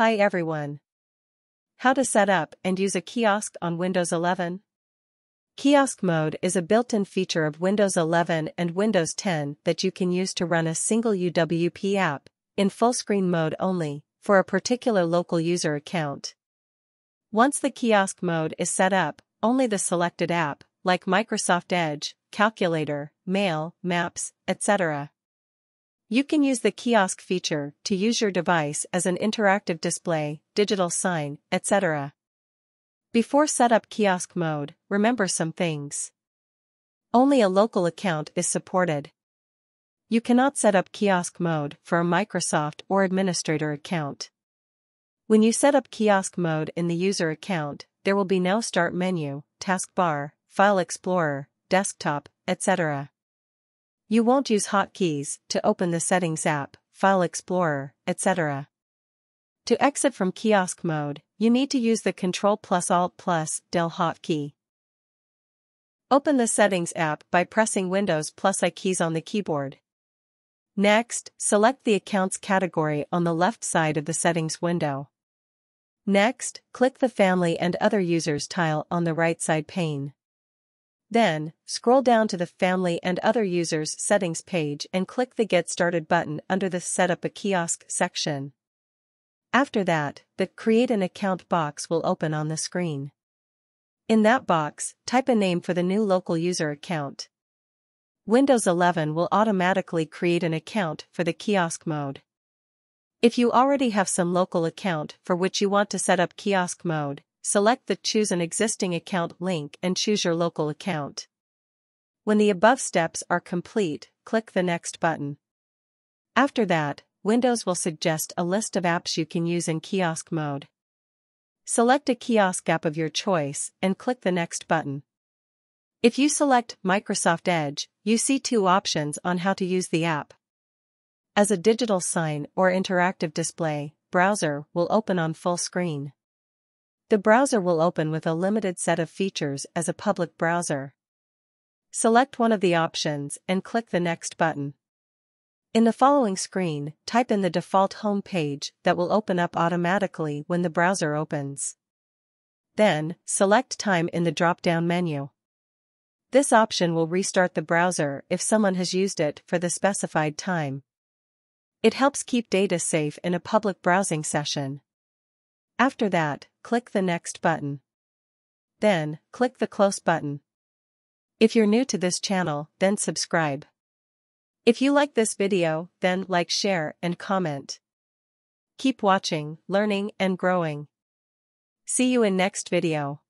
Hi everyone. How to set up and use a kiosk on Windows 11? Kiosk mode is a built-in feature of Windows 11 and Windows 10 that you can use to run a single UWP app, in full-screen mode only, for a particular local user account. Once the kiosk mode is set up, only the selected app, like Microsoft Edge, Calculator, Mail, Maps, etc. You can use the kiosk feature to use your device as an interactive display, digital sign, etc. Before setup kiosk mode, remember some things. Only a local account is supported. You cannot set up kiosk mode for a Microsoft or administrator account. When you set up kiosk mode in the user account, there will be no start menu, taskbar, file explorer, desktop, etc. You won't use hotkeys to open the Settings app, File Explorer, etc. To exit from kiosk mode, you need to use the Ctrl plus Alt plus Del hotkey. Open the Settings app by pressing Windows plus I keys on the keyboard. Next, select the Accounts category on the left side of the Settings window. Next, click the Family and Other Users tile on the right side pane. Then, scroll down to the Family and Other Users settings page and click the Get Started button under the Set up a Kiosk section. After that, the Create an Account box will open on the screen. In that box, type a name for the new local user account. Windows 11 will automatically create an account for the kiosk mode. If you already have some local account for which you want to set up kiosk mode, select the Choose an existing account link and choose your local account. When the above steps are complete, click the Next button. After that, Windows will suggest a list of apps you can use in kiosk mode. Select a kiosk app of your choice and click the Next button. If you select Microsoft Edge, you see two options on how to use the app. As a digital sign or interactive display, browser will open on full screen. The browser will open with a limited set of features as a public browser. Select one of the options and click the Next button. In the following screen, type in the default home page that will open up automatically when the browser opens. Then, select Time in the drop-down menu. This option will restart the browser if someone has used it for the specified time. It helps keep data safe in a public browsing session. After that, click the Next button. Then, click the Close button. If you're new to this channel, then subscribe. If you like this video, then like share and comment. Keep watching, learning and growing. See you in next video.